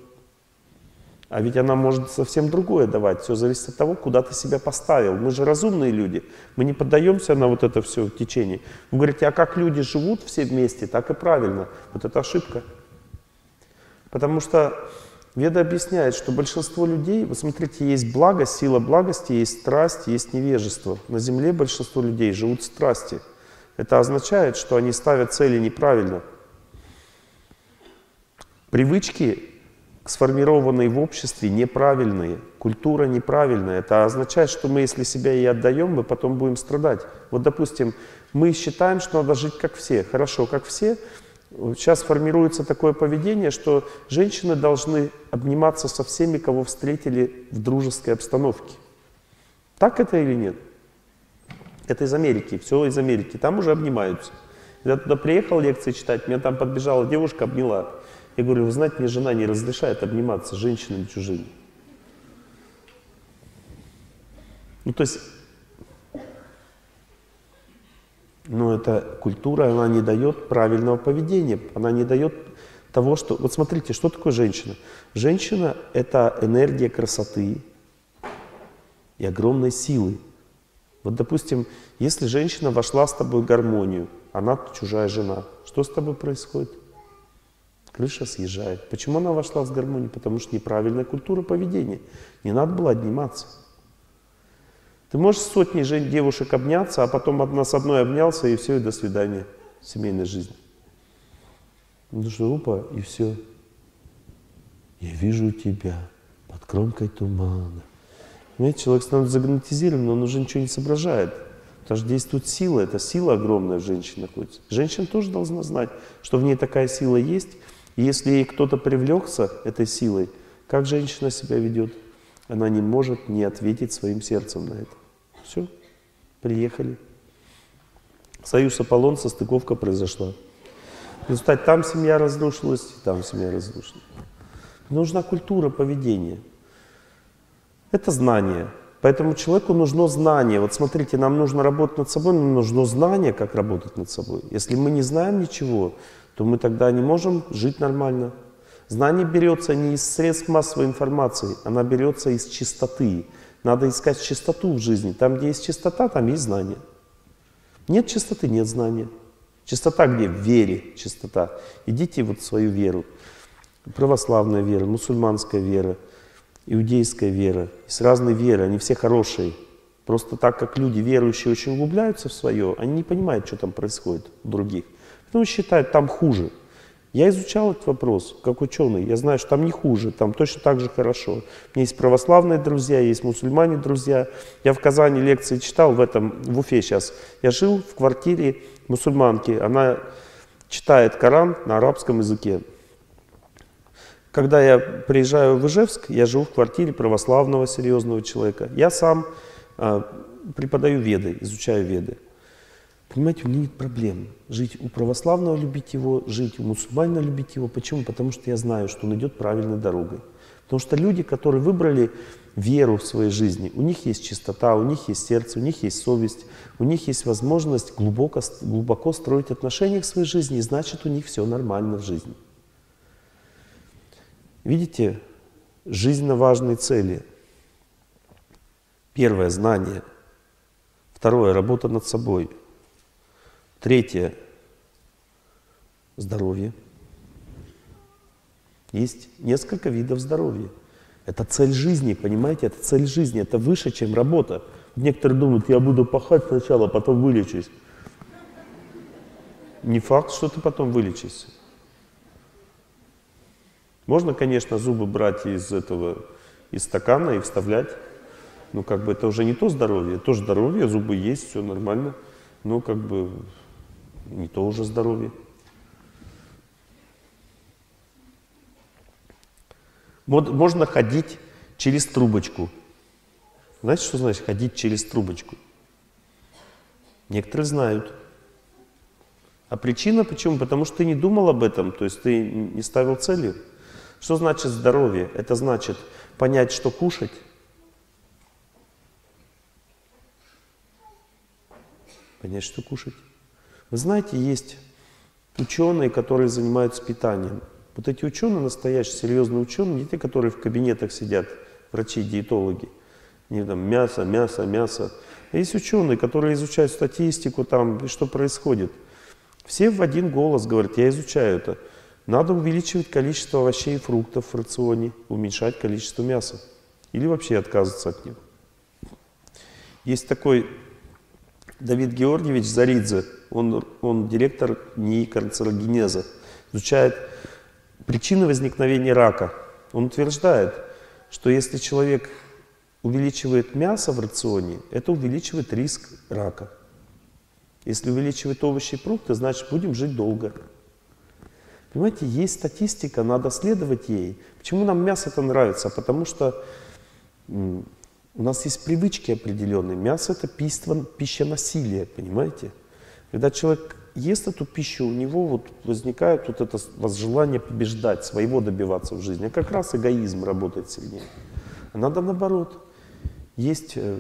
А ведь она может совсем другое давать. Все зависит от того, куда ты себя поставил. Мы же разумные люди. Мы не поддаемся на вот это все течение. Вы говорите, а как люди живут все вместе, так и правильно. Вот это ошибка. Потому что Веда объясняет, что большинство людей, вы смотрите, есть благо, сила благости, есть страсть, есть невежество. На Земле большинство людей живут в страсти. Это означает, что они ставят цели неправильно. Привычки сформированные в обществе, неправильные. Культура неправильная. Это означает, что мы, если себя и отдаем, мы потом будем страдать. Вот, допустим, мы считаем, что надо жить как все. Хорошо, как все. Сейчас формируется такое поведение, что женщины должны обниматься со всеми, кого встретили в дружеской обстановке. Так это или нет? Это из Америки, все из Америки. Там уже обнимаются. Я туда приехал лекции читать, меня там подбежала девушка, обняла. Я говорю, вы знаете, мне жена не разрешает обниматься с женщинами чужими. Ну, то есть, ну, эта культура, она не дает правильного поведения, она не дает того, что... Вот смотрите, что такое женщина? Женщина — это энергия красоты и огромной силы. Вот, допустим, если женщина вошла с тобой в гармонию, она чужая жена, что с тобой происходит? крыша съезжает. Почему она вошла в гармонию? Потому что неправильная культура поведения. Не надо было обниматься. Ты можешь с сотней же девушек обняться, а потом одна с одной обнялся, и все, и до свидания. Семейной жизни. Ну что, опа, и все. Я вижу тебя под кромкой тумана. Понимаете, человек становится загнетизирован, он уже ничего не соображает. Потому что действует сила, это сила огромная в женщине находится. Женщина тоже должна знать, что в ней такая сила есть, если ей кто-то привлекся этой силой, как женщина себя ведет? Она не может не ответить своим сердцем на это. Все, приехали. Союз Аполлон, состыковка произошла. В результате там семья разрушилась, там семья разрушилась. Нужна культура поведения. Это знание. Поэтому человеку нужно знание. Вот смотрите, нам нужно работать над собой, нам нужно знание, как работать над собой. Если мы не знаем ничего, то мы тогда не можем жить нормально. Знание берется не из средств массовой информации, она берется из чистоты. Надо искать чистоту в жизни. Там, где есть чистота, там есть знание. Нет чистоты, нет знания. Чистота где? В вере чистота. Идите вот в свою веру. Православная вера, мусульманская вера, иудейская вера. Есть разные веры, они все хорошие. Просто так как люди верующие очень углубляются в свое, они не понимают, что там происходит у других. Ну, считают, там хуже. Я изучал этот вопрос как ученый. Я знаю, что там не хуже, там точно так же хорошо. У меня есть православные друзья, есть мусульмане друзья. Я в Казани лекции читал в этом, в Уфе сейчас. Я жил в квартире мусульманки. Она читает Коран на арабском языке. Когда я приезжаю в Ижевск, я живу в квартире православного серьезного человека. Я сам э, преподаю веды, изучаю веды. Понимаете, у меня нет проблем. Жить у православного, любить его, жить у мусульманина, любить его. Почему? Потому что я знаю, что он идет правильной дорогой. Потому что люди, которые выбрали веру в своей жизни, у них есть чистота, у них есть сердце, у них есть совесть, у них есть возможность глубоко, глубоко строить отношения к своей жизни, и значит, у них все нормально в жизни. Видите, жизненно важные цели. Первое – знание. Второе – работа над собой. Третье – здоровье. Есть несколько видов здоровья. Это цель жизни, понимаете? Это цель жизни, это выше, чем работа. Некоторые думают, я буду пахать сначала, а потом вылечусь. Не факт, что ты потом вылечишься. Можно, конечно, зубы брать из этого, из стакана и вставлять. Ну, как бы это уже не то здоровье. То здоровье, зубы есть, все нормально. Но как бы не то уже здоровье. Можно ходить через трубочку. Знаете, что значит ходить через трубочку? Некоторые знают. А причина почему? Потому что ты не думал об этом, то есть ты не ставил цели. Что значит здоровье? Это значит понять, что кушать. Понять, что кушать. Вы знаете, есть ученые, которые занимаются питанием. Вот эти ученые, настоящие серьезные ученые, не те, которые в кабинетах сидят, врачи-диетологи, не там мясо, мясо, мясо. А есть ученые, которые изучают статистику, там, что происходит. Все в один голос говорят, я изучаю это. Надо увеличивать количество овощей и фруктов в рационе, уменьшать количество мяса. Или вообще отказываться от него. Есть такой Давид Георгиевич Заридзе, он, он директор НИИ канцерогенеза, изучает причины возникновения рака. Он утверждает, что если человек увеличивает мясо в рационе, это увеличивает риск рака. Если увеличивает овощи и фрукты, значит будем жить долго. Понимаете, есть статистика, надо следовать ей. Почему нам мясо-то нравится? Потому что у нас есть привычки определенные. Мясо это пища, пища насилия, понимаете? Когда человек ест эту пищу, у него вот возникает вот это желание побеждать, своего добиваться в жизни. А как раз эгоизм работает сильнее. А надо наоборот. Есть э,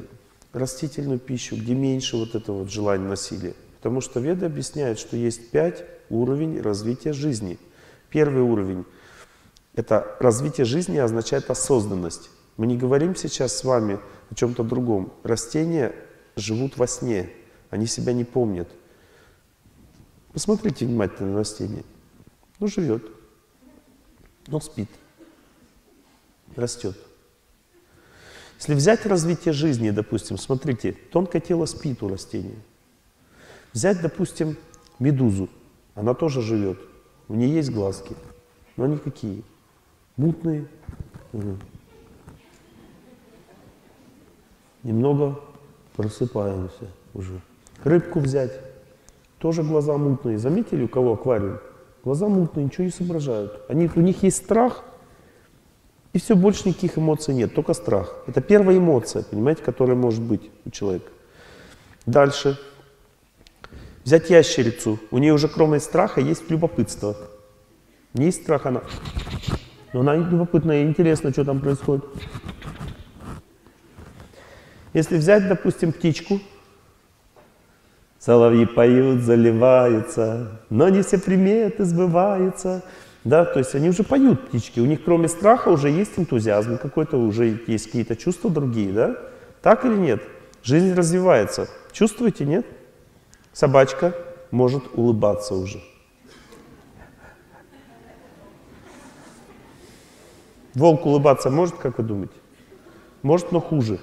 растительную пищу, где меньше вот этого вот желания насилия. Потому что Веды объясняют, что есть пять уровней развития жизни. Первый уровень – это развитие жизни означает осознанность. Мы не говорим сейчас с вами о чем-то другом. Растения живут во сне, они себя не помнят. Посмотрите внимательно на растение. Ну, живет, но спит, растет. Если взять развитие жизни, допустим, смотрите, тонкое тело спит у растения. Взять, допустим, медузу, она тоже живет, у нее есть глазки, но они какие? Мутные. Угу. Немного просыпаемся уже. Рыбку взять, тоже глаза мутные. Заметили, у кого аквариум? Глаза мутные, ничего не соображают. Они, у них есть страх, и все, больше никаких эмоций нет, только страх. Это первая эмоция, понимаете, которая может быть у человека. Дальше. Взять ящерицу. У нее уже кроме страха есть любопытство. Не есть страх она. Но она любопытная, интересно, что там происходит. Если взять, допустим, птичку, Соловьи поют, заливаются, но не все приметы сбываются. Да, то есть они уже поют, птички. У них кроме страха уже есть энтузиазм какой-то, уже есть какие-то чувства другие, да? Так или нет? Жизнь развивается. Чувствуете, нет? Собачка может улыбаться уже. Волк улыбаться может, как вы думаете? Может, но хуже.